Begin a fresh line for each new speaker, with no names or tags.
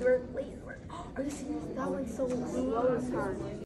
Wait, are you serious? That one's so slow.